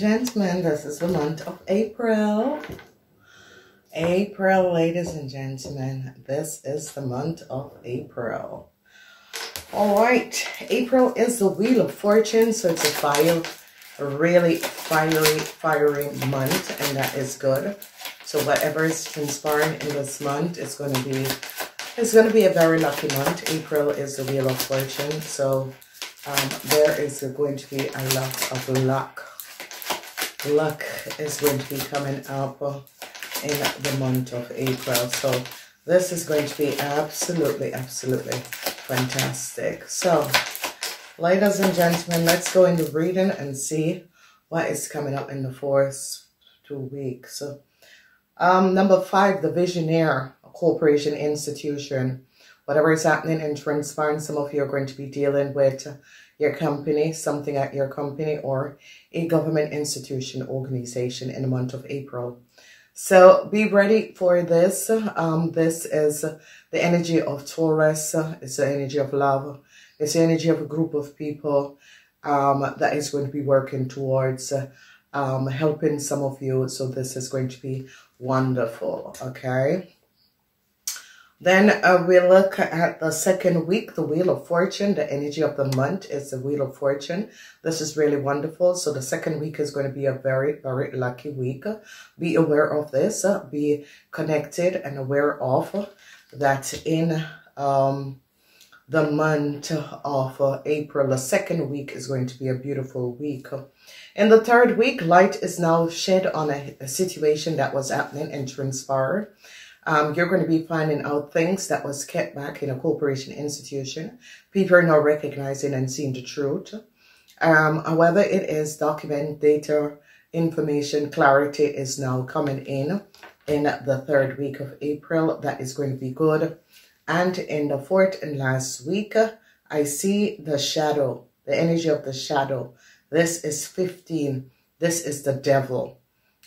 gentlemen, this is the month of April. April, ladies and gentlemen, this is the month of April. All right, April is the Wheel of Fortune, so it's a fire, a really fiery, fiery month, and that is good. So whatever is transpiring in this month is going to be, it's going to be a very lucky month. April is the Wheel of Fortune, so um, there is going to be a lot of luck. Luck is going to be coming up in the month of April. So this is going to be absolutely, absolutely fantastic. So, ladies and gentlemen, let's go into reading and see what is coming up in the first two weeks. So, um, number five, the Visionaire Corporation Institution. Whatever is happening and transpiring, some of you are going to be dealing with your company, something at your company, or a government institution, organization in the month of April. So be ready for this. Um, this is the energy of Taurus. It's the energy of love. It's the energy of a group of people um, that is going to be working towards um, helping some of you. So this is going to be wonderful. Okay. Then uh, we look at the second week, the Wheel of Fortune. The energy of the month is the Wheel of Fortune. This is really wonderful. So the second week is going to be a very, very lucky week. Be aware of this. Uh, be connected and aware of that in um, the month of uh, April, the second week is going to be a beautiful week. In the third week, light is now shed on a, a situation that was happening and transpired. Um, you're going to be finding out things that was kept back in a corporation institution. People are now recognizing and seeing the truth. Um, however, it is document, data, information, clarity is now coming in in the third week of April. That is going to be good. And in the fourth and last week, I see the shadow, the energy of the shadow. This is 15. This is the devil.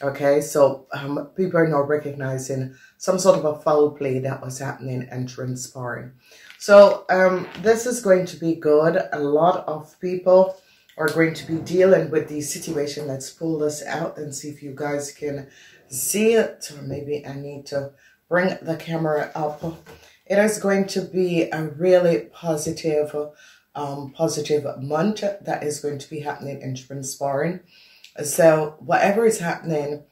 Okay, so um, people are now recognizing some sort of a foul play that was happening and transpiring. So um, this is going to be good. A lot of people are going to be dealing with the situation. Let's pull this out and see if you guys can see it. Or maybe I need to bring the camera up. It is going to be a really positive, um, positive month that is going to be happening and transpiring. So whatever is happening,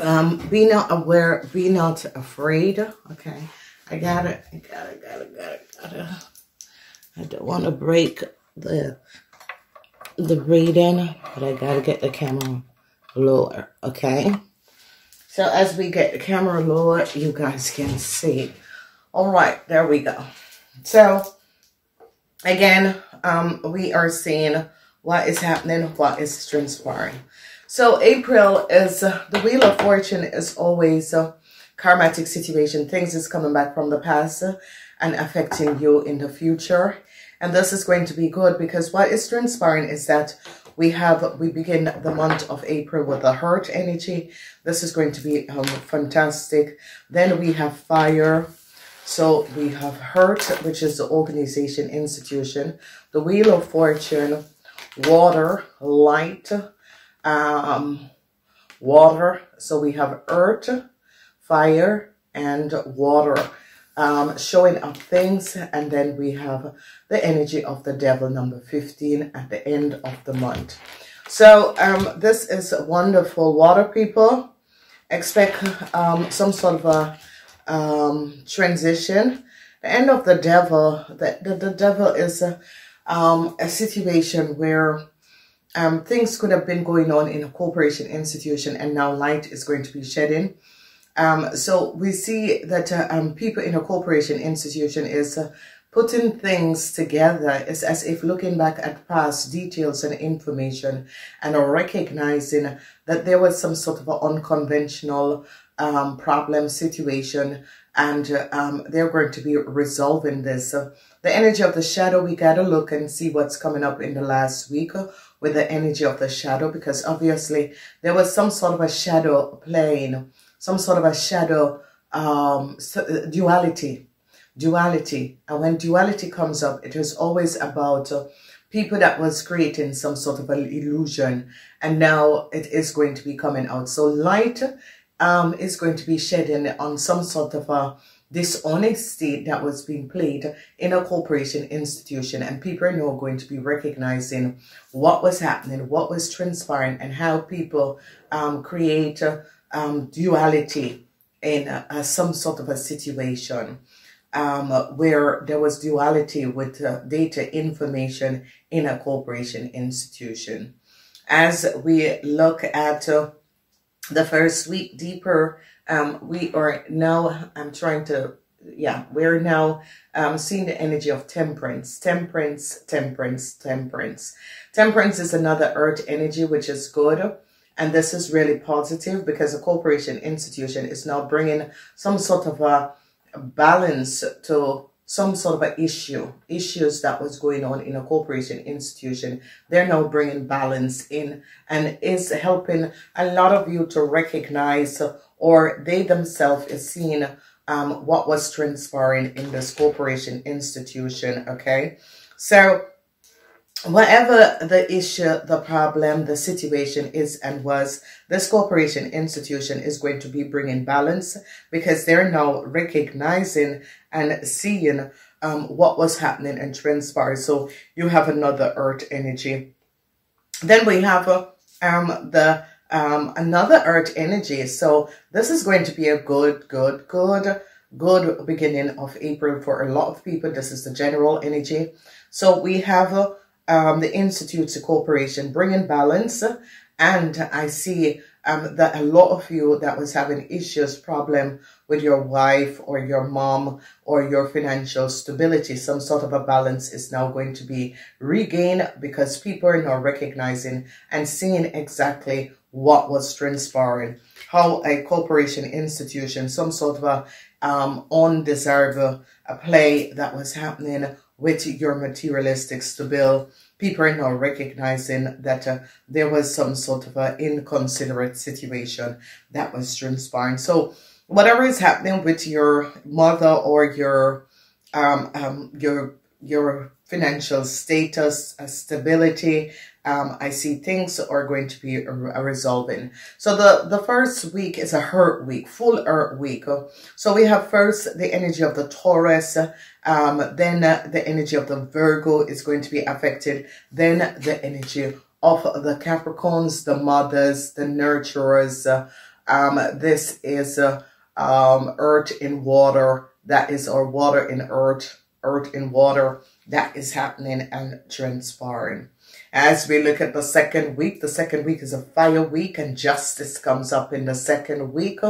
um, be not aware, be not afraid. Okay. I got it. I got it, got got got. I don't want to break the the reading, but I gotta get the camera lower, okay? So as we get the camera lower, you guys can see. All right, there we go. So again, um, we are seeing what is happening, what is transpiring. So April is, uh, the Wheel of Fortune is always a karmatic situation. Things is coming back from the past uh, and affecting you in the future. And this is going to be good because what is transpiring is that we have, we begin the month of April with the hurt energy. This is going to be um, fantastic. Then we have fire. So we have hurt, which is the organization, institution. The Wheel of Fortune, water, light, um, water. So we have earth, fire, and water um, showing up things. And then we have the energy of the devil, number 15, at the end of the month. So um, this is wonderful. Water people, expect um, some sort of a um, transition. The end of the devil, the, the, the devil is a, um, a situation where um, things could have been going on in a corporation institution and now light is going to be shedding. Um, so we see that uh, um, people in a corporation institution is uh, putting things together. It's as if looking back at past details and information and recognizing that there was some sort of unconventional um, problem situation and uh, um, they're going to be resolving this. The energy of the shadow, we got to look and see what's coming up in the last week with the energy of the shadow because obviously there was some sort of a shadow playing, some sort of a shadow um, uh, duality, duality. And when duality comes up, it is always about uh, people that was creating some sort of an illusion and now it is going to be coming out. So light um, is going to be shedding on some sort of a dishonesty that was being played in a corporation institution and people are now going to be recognizing what was happening, what was transpiring and how people um, create um, duality in some sort of a situation um, where there was duality with uh, data information in a corporation institution. As we look at uh, the first week deeper, um, we are now, I'm trying to, yeah, we're now um, seeing the energy of temperance, temperance, temperance, temperance. Temperance is another earth energy, which is good. And this is really positive because a corporation institution is now bringing some sort of a balance to some sort of an issue, issues that was going on in a corporation institution. They're now bringing balance in and is helping a lot of you to recognize or they themselves is seeing um, what was transpiring in this corporation institution. Okay. So whatever the issue, the problem, the situation is and was, this corporation institution is going to be bringing balance because they're now recognizing and seeing um, what was happening and transpired. So you have another earth energy. Then we have uh, um, the um, another earth energy. So this is going to be a good, good, good, good beginning of April for a lot of people. This is the general energy. So we have uh, um, the Institutes of Corporation, bringing balance. And I see um, that a lot of you that was having issues, problem with your wife or your mom or your financial stability, some sort of a balance is now going to be regained because people are now recognizing and seeing exactly what was transpiring, how a corporation institution, some sort of a um, undesirable a play that was happening with your materialistic stability people are now recognizing that uh, there was some sort of an inconsiderate situation that was transpiring. So whatever is happening with your mother or your um, um, your your financial status, uh, stability, um, I see things are going to be resolving. So the, the first week is a hurt week, full hurt week. So we have first the energy of the Taurus, um, then the energy of the Virgo is going to be affected. Then the energy of the Capricorns, the mothers, the nurturers. Um, this is uh, earth in water. That is our water in earth, earth in water. That is happening and transpiring. As we look at the second week, the second week is a fire week and justice comes up in the second week.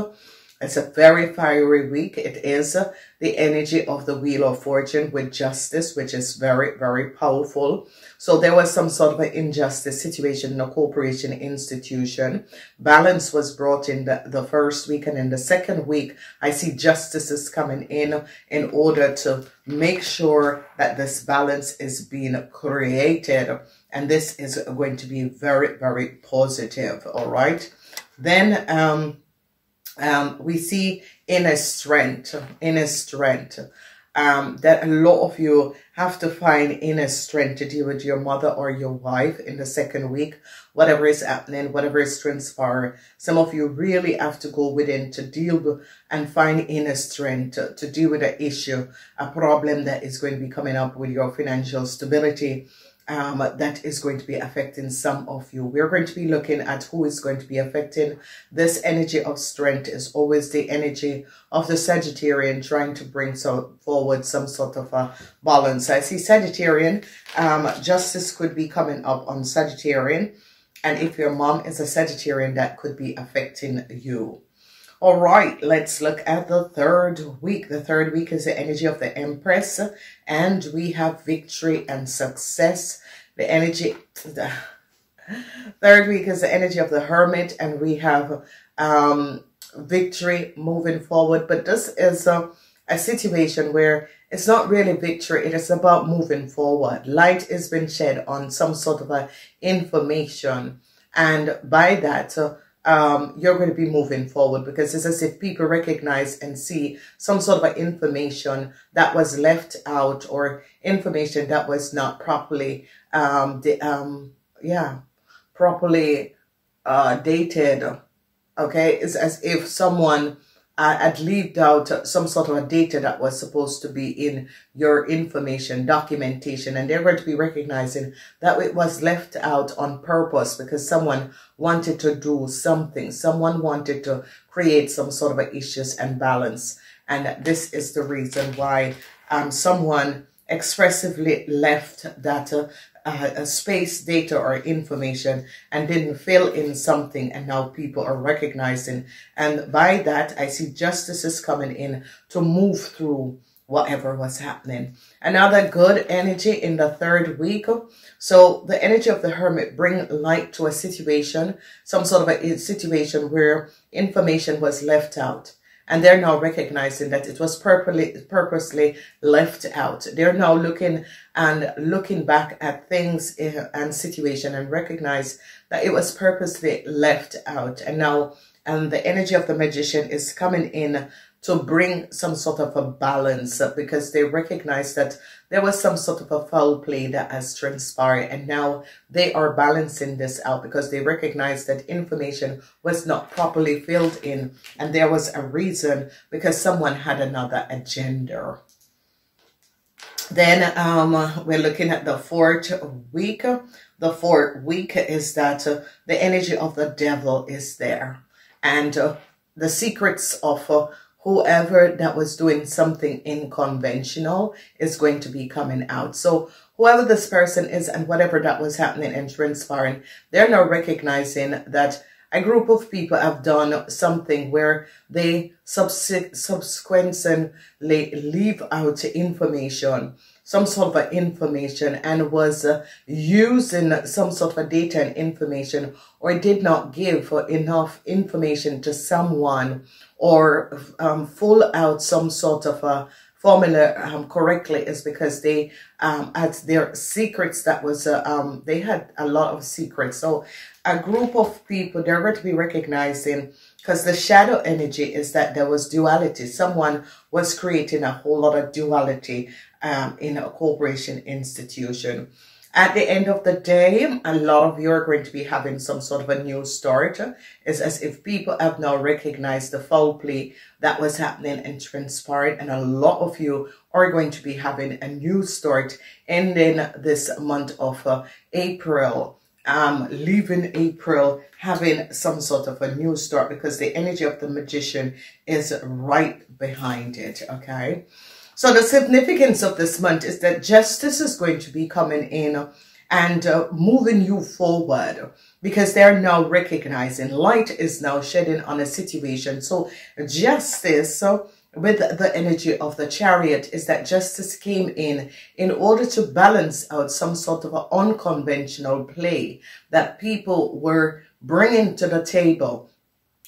It's a very fiery week. It is uh, the energy of the Wheel of Fortune with justice, which is very, very powerful. So there was some sort of an injustice situation in a corporation institution. Balance was brought in the, the first week. And in the second week, I see justice is coming in in order to make sure that this balance is being created and this is going to be very, very positive. All right. Then um, um, we see inner strength, inner strength. Um, that a lot of you have to find inner strength to deal with your mother or your wife in the second week, whatever is happening, whatever is transpiring. Some of you really have to go within to deal with and find inner strength to, to deal with an issue, a problem that is going to be coming up with your financial stability um, that is going to be affecting some of you. We're going to be looking at who is going to be affecting this energy of strength is always the energy of the Sagittarian trying to bring so forward some sort of a balance. I see Sagittarian, um, justice could be coming up on Sagittarian. And if your mom is a Sagittarian, that could be affecting you. All right, let's look at the third week. The third week is the energy of the Empress, and we have victory and success. The energy, the third week is the energy of the Hermit, and we have um, victory moving forward. But this is a, a situation where it's not really victory. It is about moving forward. Light has been shed on some sort of a information. And by that, uh, um, you're going to be moving forward because it's as if people recognize and see some sort of information that was left out or information that was not properly, um, um, yeah, properly uh, dated. Okay, it's as if someone had leaked out some sort of a data that was supposed to be in your information documentation and they're going to be recognizing that it was left out on purpose because someone wanted to do something. Someone wanted to create some sort of issues and balance. And this is the reason why um, someone expressively left that uh, uh, space, data, or information and didn't fill in something, and now people are recognizing. And by that, I see justice is coming in to move through whatever was happening. Another good energy in the third week. So the energy of the hermit bring light to a situation, some sort of a situation where information was left out and they're now recognizing that it was purposely, left out. They're now looking and looking back at things and situation and recognize that it was purposely left out. And now, and the energy of the magician is coming in to bring some sort of a balance because they recognize that there was some sort of a foul play that has transpired and now they are balancing this out because they recognize that information was not properly filled in and there was a reason because someone had another agenda. Then um, we're looking at the fourth week. The fourth week is that uh, the energy of the devil is there and uh, the secrets of uh, whoever that was doing something unconventional is going to be coming out. So whoever this person is and whatever that was happening and transpiring, they're now recognizing that a group of people have done something where they subsequently leave out information some sort of information and was uh, using some sort of data and information or did not give enough information to someone or um, full out some sort of a formula um, correctly is because they um, had their secrets that was uh, um, they had a lot of secrets. So a group of people they're going to be recognizing because the shadow energy is that there was duality. Someone was creating a whole lot of duality um, in a corporation institution. At the end of the day, a lot of you are going to be having some sort of a new start. It's as if people have now recognized the foul play that was happening and transpired. And a lot of you are going to be having a new start ending this month of uh, April. Um, leaving April, having some sort of a new start because the energy of the magician is right behind it. Okay. So the significance of this month is that justice is going to be coming in and uh, moving you forward because they're now recognizing light is now shedding on a situation. So justice uh, with the energy of the chariot is that justice came in in order to balance out some sort of an unconventional play that people were bringing to the table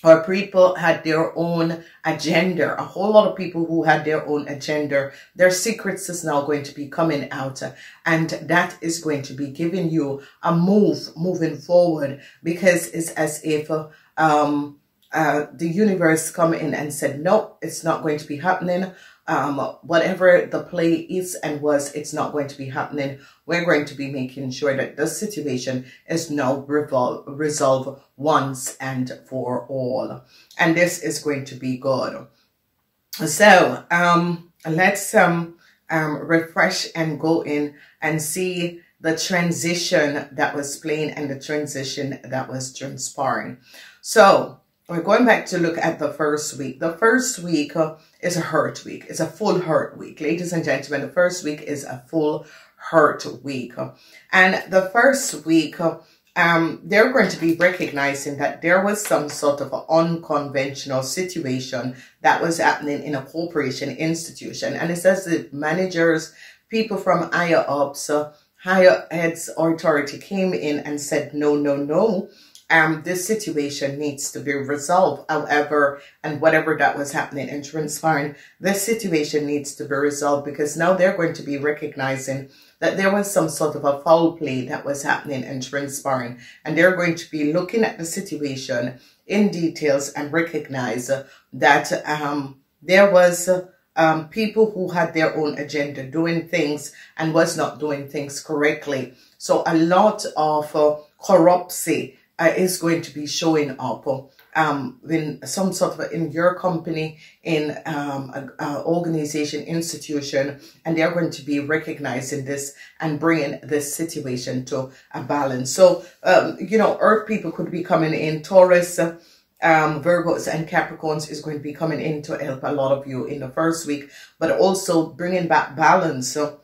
or people had their own agenda. A whole lot of people who had their own agenda, their secrets is now going to be coming out. And that is going to be giving you a move moving forward because it's as if um, uh, the universe come in and said, no, it's not going to be happening um, whatever the play is and was, it's not going to be happening. We're going to be making sure that this situation is now resolved resolve once and for all. And this is going to be good. So, um, let's, um, um, refresh and go in and see the transition that was playing and the transition that was transpiring. So, we're going back to look at the first week. The first week uh, is a hurt week. It's a full hurt week. Ladies and gentlemen, the first week is a full hurt week. And the first week, uh, um, they're going to be recognizing that there was some sort of unconventional situation that was happening in a corporation institution. And it says that managers, people from higher ups, uh, higher heads authority came in and said, no, no, no um, this situation needs to be resolved. However, and whatever that was happening and transpiring, this situation needs to be resolved because now they're going to be recognizing that there was some sort of a foul play that was happening and transpiring. And they're going to be looking at the situation in details and recognize that um, there was um, people who had their own agenda doing things and was not doing things correctly. So a lot of uh, corruption uh, is going to be showing up um, in some sort of in your company, in um, an organization, institution, and they're going to be recognizing this and bringing this situation to a balance. So, um, you know, Earth people could be coming in, Taurus, um, Virgos and Capricorns is going to be coming in to help a lot of you in the first week, but also bringing back balance. So,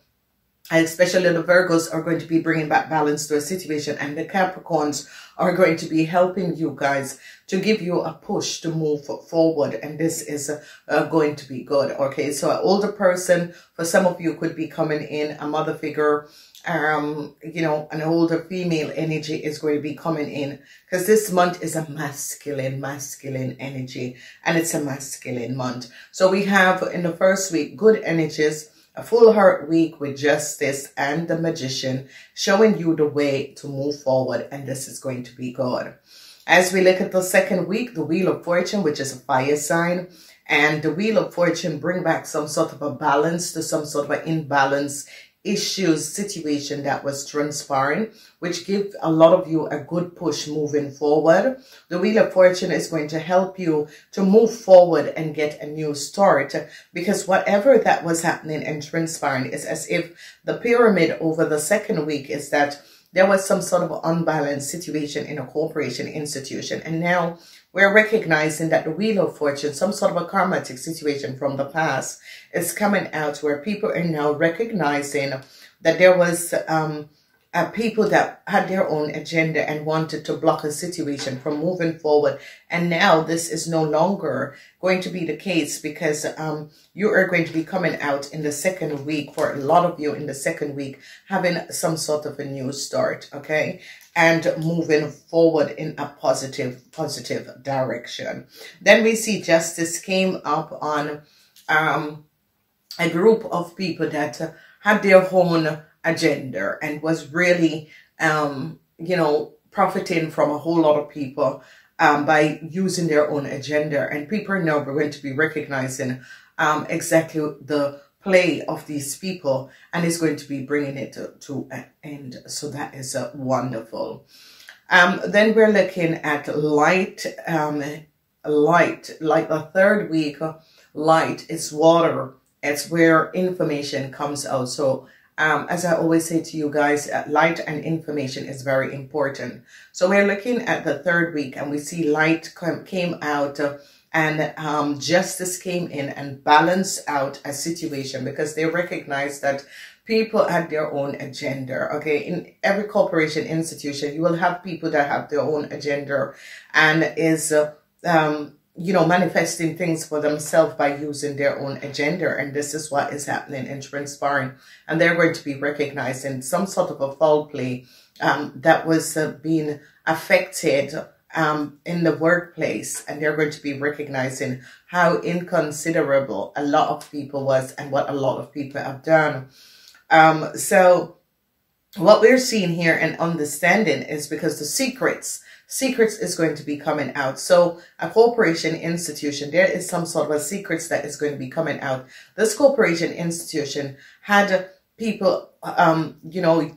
especially the Virgos are going to be bringing back balance to a situation and the Capricorns are going to be helping you guys to give you a push to move forward and this is uh, going to be good okay? So an older person for some of you could be coming in a mother figure um you know an older female energy is going to be coming in because this month is a masculine masculine energy and it's a masculine month. So we have in the first week good energies a full heart week with justice and the magician showing you the way to move forward and this is going to be good. As we look at the second week, the Wheel of Fortune, which is a fire sign, and the Wheel of Fortune bring back some sort of a balance to some sort of an imbalance issues situation that was transpiring, which give a lot of you a good push moving forward. The Wheel of Fortune is going to help you to move forward and get a new start because whatever that was happening and transpiring is as if the pyramid over the second week is that there was some sort of unbalanced situation in a corporation institution. And now we're recognizing that the Wheel of Fortune, some sort of a karmatic situation from the past, is coming out where people are now recognizing that there was um, uh, people that had their own agenda and wanted to block a situation from moving forward. And now this is no longer going to be the case because um, you are going to be coming out in the second week for a lot of you in the second week, having some sort of a new start. Okay. And moving forward in a positive, positive direction. Then we see justice came up on um, a group of people that had their own agenda and was really, um, you know, profiting from a whole lot of people um, by using their own agenda. And people now are going to be recognizing um, exactly the play of these people and is going to be bringing it to, to an end. So that is uh, wonderful. Um, then we're looking at light, um, light, like the third week, light is water. It's where information comes out. So um, as I always say to you guys, uh, light and information is very important. So we're looking at the third week and we see light came out uh, and um, justice came in and balanced out a situation because they recognize that people had their own agenda. Okay, in every corporation institution, you will have people that have their own agenda and is uh, um, you know, manifesting things for themselves by using their own agenda. And this is what is happening and transpiring. And they're going to be recognizing some sort of a foul play um, that was uh, being affected um, in the workplace. And they're going to be recognizing how inconsiderable a lot of people was and what a lot of people have done. Um, so what we're seeing here and understanding is because the secrets secrets is going to be coming out. So a corporation institution, there is some sort of a secrets that is going to be coming out. This corporation institution had people, um, you know,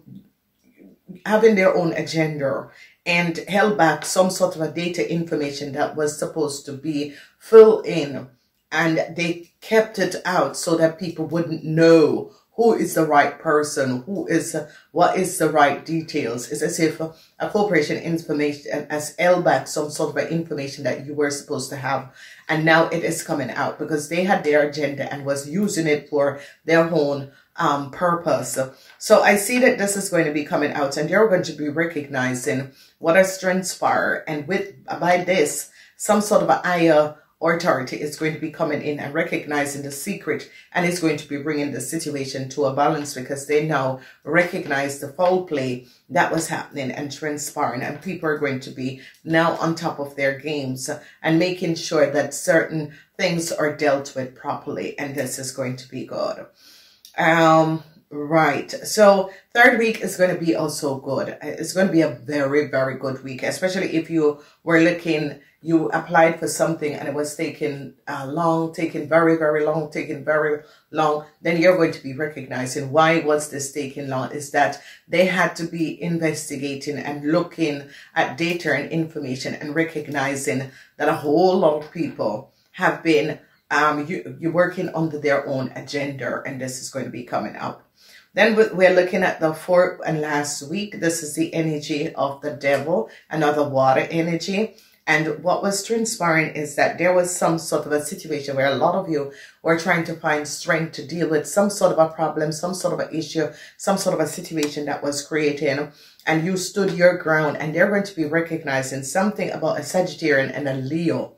having their own agenda and held back some sort of a data information that was supposed to be filled in and they kept it out so that people wouldn't know who is the right person, who is, what is the right details. It's as if a corporation information has held back some sort of information that you were supposed to have. And now it is coming out because they had their agenda and was using it for their own um, purpose. So I see that this is going to be coming out and you're going to be recognizing what has transpired. And with, by this, some sort of a higher authority is going to be coming in and recognizing the secret and is going to be bringing the situation to a balance because they now recognize the foul play that was happening and transpiring and people are going to be now on top of their games and making sure that certain things are dealt with properly and this is going to be good um Right. So third week is going to be also good. It's going to be a very, very good week, especially if you were looking, you applied for something and it was taking uh, long, taking very, very long, taking very long, then you're going to be recognizing why was this taking long is that they had to be investigating and looking at data and information and recognizing that a whole lot of people have been um, you, you're working under their own agenda and this is going to be coming up. Then we're looking at the fourth and last week. This is the energy of the devil, another water energy. And what was transpiring is that there was some sort of a situation where a lot of you were trying to find strength to deal with some sort of a problem, some sort of an issue, some sort of a situation that was creating and you stood your ground and they're going to be recognizing something about a Sagittarian and a Leo.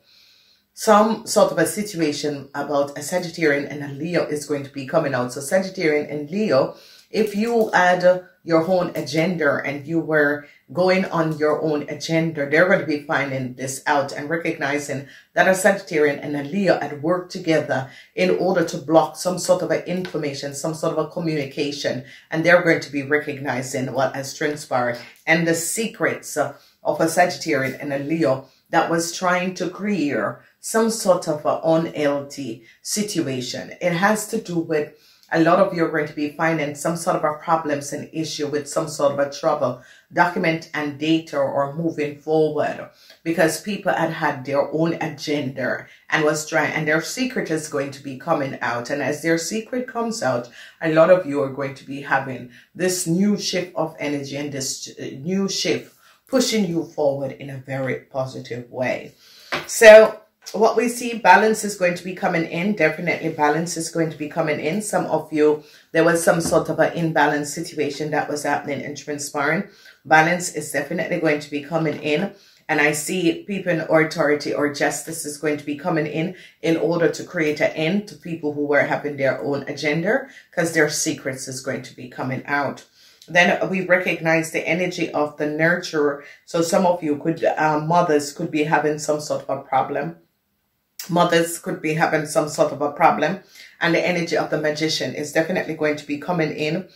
Some sort of a situation about a Sagittarian and a Leo is going to be coming out. So Sagittarian and Leo if you had your own agenda and you were going on your own agenda, they're going to be finding this out and recognizing that a Sagittarian and a Leo had worked together in order to block some sort of a information, some sort of a communication, and they're going to be recognizing what has transpired and the secrets of a Sagittarian and a Leo that was trying to create some sort of an unhealthy situation. It has to do with a lot of you are going to be finding some sort of a problems and issue with some sort of a trouble, document and data or moving forward because people had had their own agenda and was trying and their secret is going to be coming out. And as their secret comes out, a lot of you are going to be having this new shift of energy and this uh, new shift pushing you forward in a very positive way. So what we see balance is going to be coming in definitely balance is going to be coming in some of you there was some sort of an imbalance situation that was happening and transpiring balance is definitely going to be coming in and I see people in authority or justice is going to be coming in in order to create an end to people who were having their own agenda because their secrets is going to be coming out. Then we recognize the energy of the nurturer. So some of you could, uh, mothers could be having some sort of a problem mothers could be having some sort of a problem and the energy of the magician is definitely going to be coming in.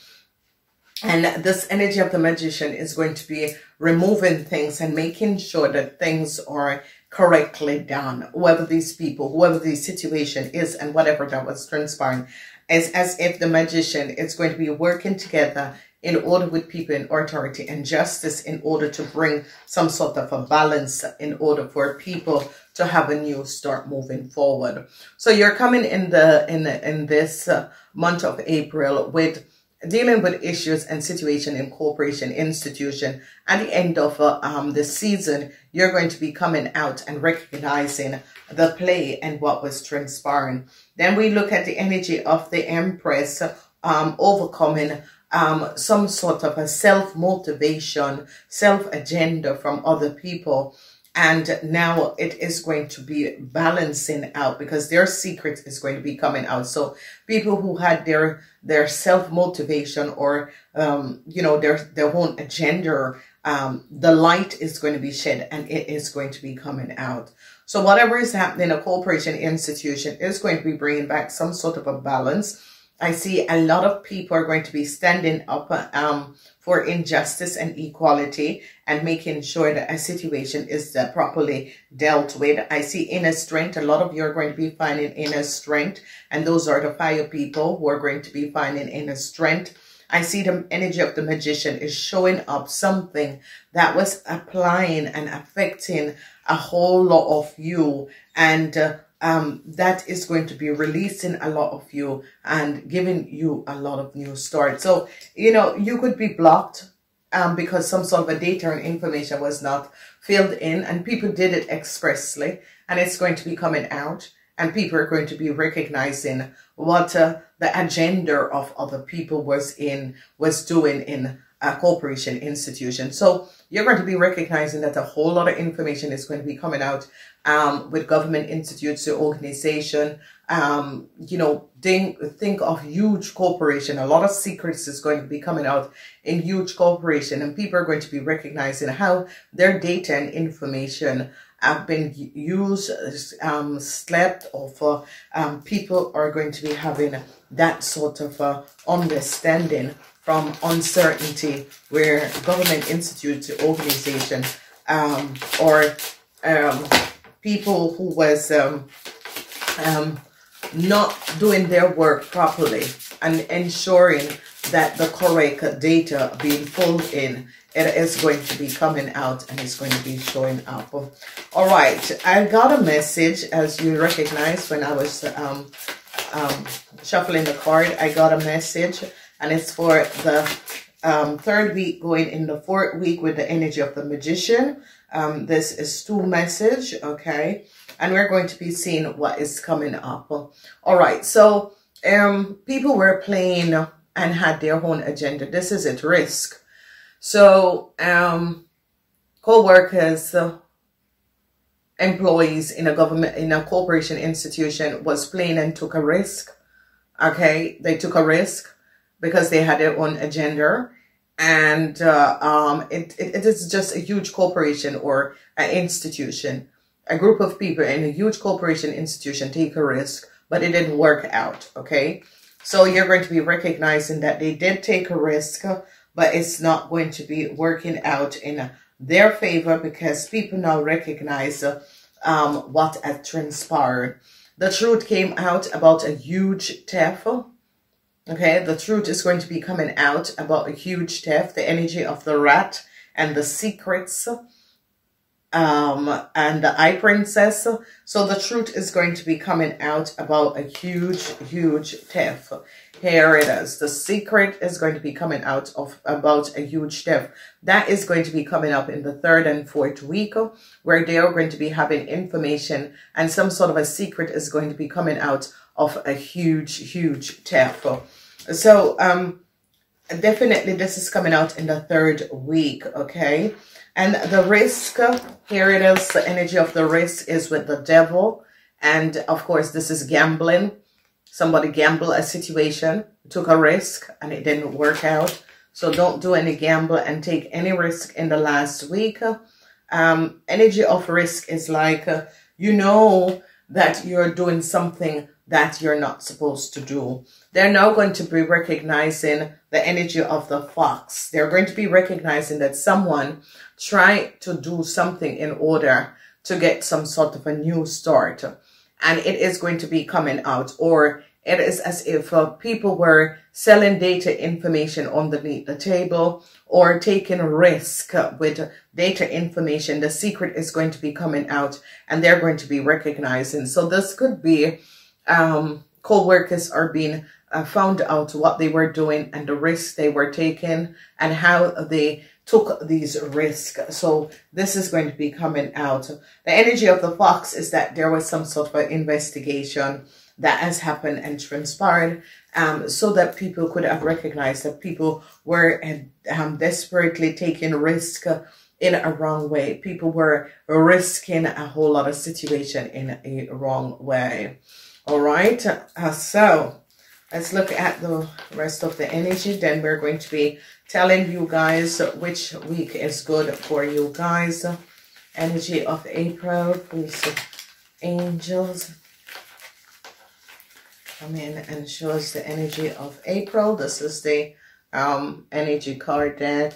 And this energy of the magician is going to be removing things and making sure that things are correctly done. Whoever these people, whoever the situation is and whatever that was transpiring. It's as if the magician is going to be working together in order with people in authority and justice in order to bring some sort of a balance in order for people to have a new start moving forward. So you're coming in the in in this uh, month of April with dealing with issues and situation in corporation institution. At the end of uh, um, the season you're going to be coming out and recognizing the play and what was transpiring. Then we look at the energy of the empress um, overcoming um, some sort of a self-motivation self-agenda from other people and now it is going to be balancing out because their secret is going to be coming out. So people who had their their self motivation or um you know their their own agenda um the light is going to be shed and it is going to be coming out. So whatever is happening a corporation institution is going to be bringing back some sort of a balance. I see a lot of people are going to be standing up um, for injustice and equality and making sure that a situation is uh, properly dealt with. I see inner strength. A lot of you are going to be finding inner strength. And those are the fire people who are going to be finding inner strength. I see the energy of the magician is showing up something that was applying and affecting a whole lot of you. And uh, um, that is going to be releasing a lot of you and giving you a lot of new start. So, you know, you could be blocked um, because some sort of a data and information was not filled in and people did it expressly and it's going to be coming out and people are going to be recognizing what uh, the agenda of other people was in, was doing in a corporation institution. So you're going to be recognizing that a whole lot of information is going to be coming out um, with government institutes, the organization. Um, you know, think, think of huge corporation. A lot of secrets is going to be coming out in huge corporation and people are going to be recognizing how their data and information have been used, um, slept, or for um, people are going to be having that sort of uh, understanding from uncertainty where government institutes, organization, um, or um, people who was um, um, not doing their work properly and ensuring that the correct data being pulled in it is going to be coming out and it's going to be showing up all right i got a message as you recognize when i was um, um, shuffling the card i got a message and it's for the um, third week going in the fourth week with the energy of the magician. Um, this is two message, okay? And we're going to be seeing what is coming up. All right, so um, people were playing and had their own agenda. This is at risk. So um, co-workers, uh, employees in a government, in a corporation institution was playing and took a risk. Okay, they took a risk because they had their own agenda. And uh, um, it, it, it is just a huge corporation or an institution. A group of people in a huge corporation institution take a risk, but it didn't work out, okay? So you're going to be recognizing that they did take a risk, but it's not going to be working out in their favor because people now recognize um, what had transpired. The truth came out about a huge theft. Okay, the truth is going to be coming out about a huge theft, the energy of the rat and the secrets um, and the eye princess. So the truth is going to be coming out about a huge, huge theft. Here it is. The secret is going to be coming out of about a huge theft. That is going to be coming up in the third and fourth week where they are going to be having information and some sort of a secret is going to be coming out of a huge, huge theft. So, um, definitely this is coming out in the third week, okay? And the risk, here it is, the energy of the risk is with the devil. And of course, this is gambling. Somebody gamble a situation, took a risk, and it didn't work out. So don't do any gamble and take any risk in the last week. Um, energy of risk is like, uh, you know that you're doing something that you're not supposed to do. They're now going to be recognizing the energy of the fox. They're going to be recognizing that someone tried to do something in order to get some sort of a new start. And it is going to be coming out or it is as if uh, people were selling data information underneath the table or taking risk with data information. The secret is going to be coming out and they're going to be recognizing. So this could be um, co-workers are being uh, found out what they were doing and the risks they were taking and how they took these risks. So this is going to be coming out. The energy of the fox is that there was some sort of investigation that has happened and transpired um, so that people could have recognized that people were um, desperately taking risk in a wrong way. People were risking a whole lot of situation in a wrong way. All right. Uh, so let's look at the rest of the energy. Then we're going to be telling you guys which week is good for you guys. Energy of April, please, angels. Come in and show us the energy of April. This is the um, energy card deck.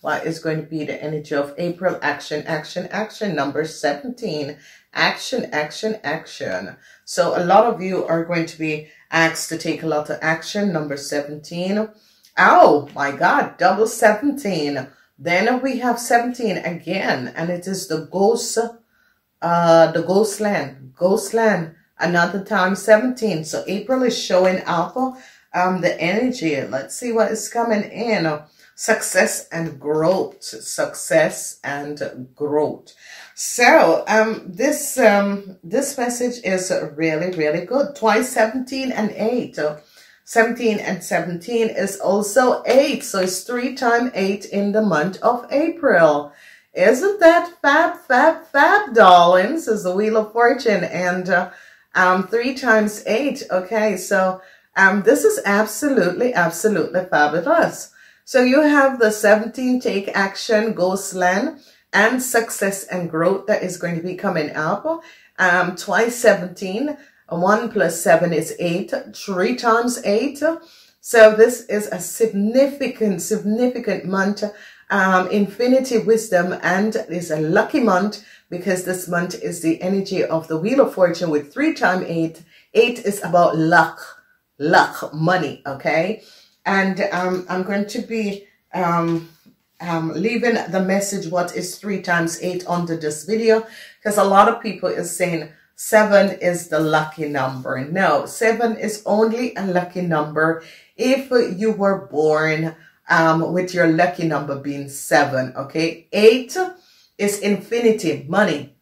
What is going to be the energy of April? Action, action, action. Number 17. Action, action, action. So a lot of you are going to be asked to take a lot of action. Number 17. Oh my God, double 17. Then we have 17 again, and it is the ghost, uh, the ghost land, ghost land, another time 17. So April is showing up, um, the energy. Let's see what is coming in. Success and growth, success and growth. So, um, this, um, this message is really, really good. Twice 17 and 8. 17 and 17 is also 8. So it's 3 times 8 in the month of April. Isn't that fab, fab, fab, darlings? Is the Wheel of Fortune. And uh, um, 3 times 8. Okay, so um, this is absolutely, absolutely fabulous. So you have the 17 Take Action, Ghostland, and Success and Growth that is going to be coming up. Um, twice 17 1 plus 7 is 8. 3 times 8. So this is a significant, significant month. Um, infinity wisdom and is a lucky month because this month is the energy of the Wheel of Fortune with 3 times 8. 8 is about luck, luck, money, okay? And um, I'm going to be um, um, leaving the message what is 3 times 8 under this video because a lot of people is saying, Seven is the lucky number. No, seven is only a lucky number if you were born um, with your lucky number being seven, okay? Eight is infinity, money.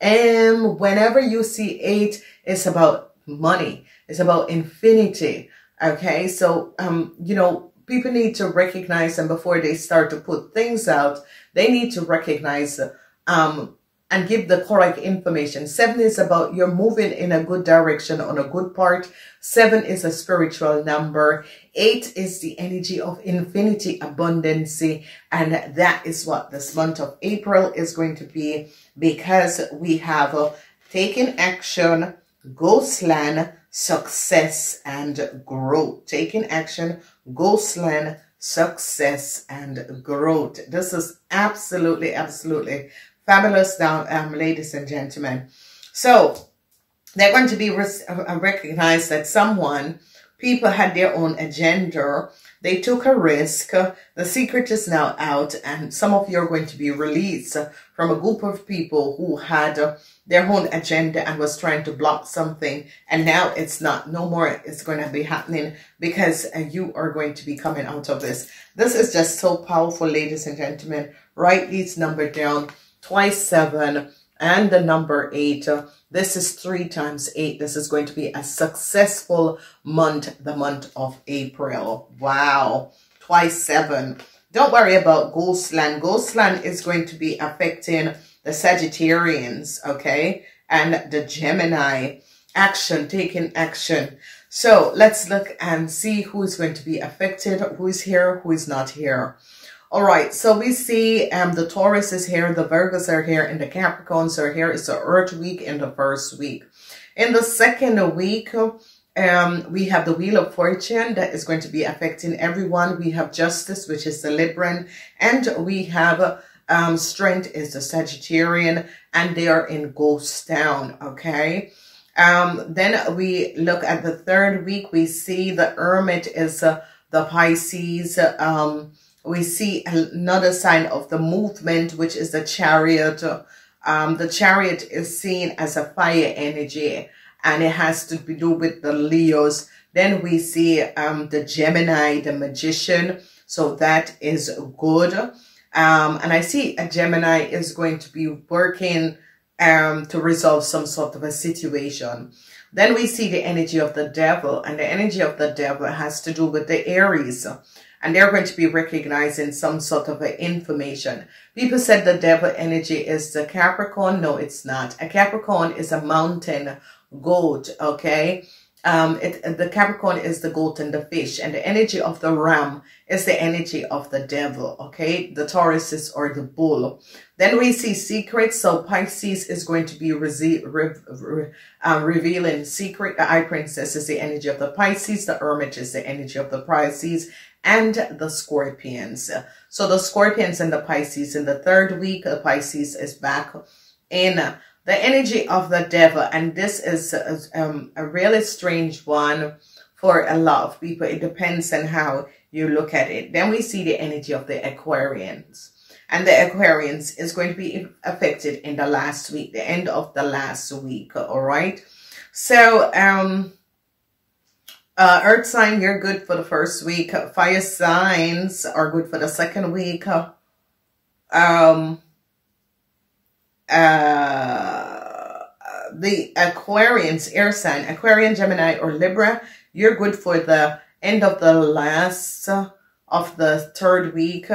And whenever you see eight, it's about money. It's about infinity, okay? So, um, you know, people need to recognize and before they start to put things out, they need to recognize um, and give the correct information. Seven is about you're moving in a good direction on a good part. Seven is a spiritual number. Eight is the energy of infinity, abundancy. And that is what this month of April is going to be because we have uh, taken action, ghostland, success and growth. Taking action, ghostland, success and growth. This is absolutely, absolutely Fabulous now, um, ladies and gentlemen. So they're going to be uh, recognized that someone, people had their own agenda. They took a risk. The secret is now out and some of you are going to be released from a group of people who had their own agenda and was trying to block something. And now it's not, no more it's going to be happening because uh, you are going to be coming out of this. This is just so powerful, ladies and gentlemen. Write these number down twice seven, and the number eight. This is three times eight. This is going to be a successful month, the month of April. Wow. Twice seven. Don't worry about Ghostland. Ghostland is going to be affecting the Sagittarians, okay? And the Gemini. Action, taking action. So let's look and see who is going to be affected, who is here, who is not here. All right, so we see um, the Taurus is here, the Virgos are here, and the Capricorns are here. It's the Earth week in the first week. In the second week, um, we have the Wheel of Fortune that is going to be affecting everyone. We have Justice, which is the Libran, and we have um, Strength is the Sagittarian, and they are in Ghost Town, okay? Um, then we look at the third week. We see the Hermit is uh, the Pisces, um, we see another sign of the movement, which is the chariot. Um, the chariot is seen as a fire energy and it has to do with the Leos. Then we see um, the Gemini, the magician. So that is good. Um, and I see a Gemini is going to be working um, to resolve some sort of a situation. Then we see the energy of the devil and the energy of the devil has to do with the Aries and they're going to be recognizing some sort of information. People said the devil energy is the Capricorn. No, it's not. A Capricorn is a mountain goat, okay? Um, it, the Capricorn is the goat and the fish, and the energy of the ram is the energy of the devil, okay? The Taurus is or the bull. Then we see secrets. So Pisces is going to be re re um, revealing secret. The High Priestess is the energy of the Pisces. The Hermit is the energy of the Pisces and the Scorpions. So the Scorpions and the Pisces in the third week, the Pisces is back in the energy of the devil. And this is a, um, a really strange one for a lot of people. It depends on how you look at it. Then we see the energy of the Aquarians. And the Aquarians is going to be affected in the last week, the end of the last week. All right. So, um, uh, earth sign, you're good for the first week. Fire signs are good for the second week. Um, uh, the Aquarians, air sign, Aquarian, Gemini, or Libra, you're good for the end of the last of the third week,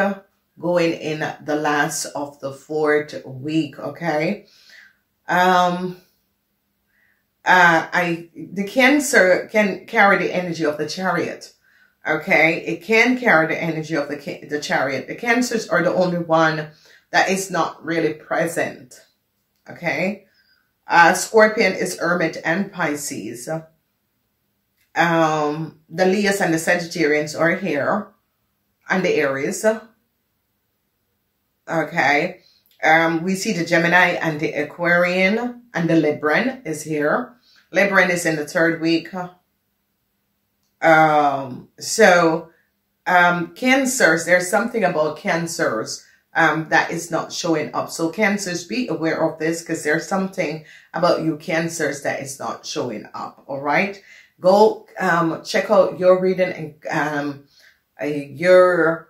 going in the last of the fourth week, okay? Um, uh, I, the cancer can carry the energy of the chariot. Okay. It can carry the energy of the, the chariot. The cancers are the only one that is not really present. Okay. Uh, Scorpion is Hermit and Pisces. Um, the Leos and the Sagittarians are here. And the Aries. Okay. Um, we see the Gemini and the Aquarian and the Libran is here. Libran is in the third week. Um, so, um, cancers, there's something about cancers, um, that is not showing up. So cancers, be aware of this because there's something about you cancers that is not showing up. All right. Go, um, check out your reading and, um, uh, your,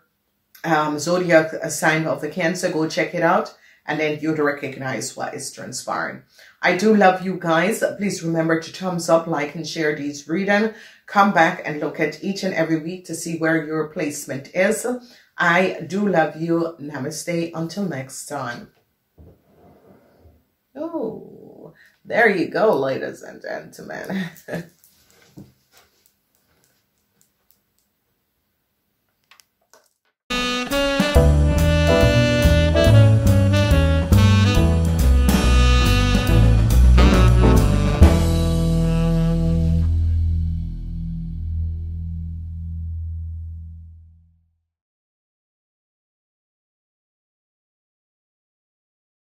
um, zodiac sign of the cancer. Go check it out and then you to recognize what is transpiring. I do love you guys. Please remember to thumbs up, like, and share these reading. Come back and look at each and every week to see where your placement is. I do love you. Namaste. Until next time. Oh, there you go, ladies and gentlemen.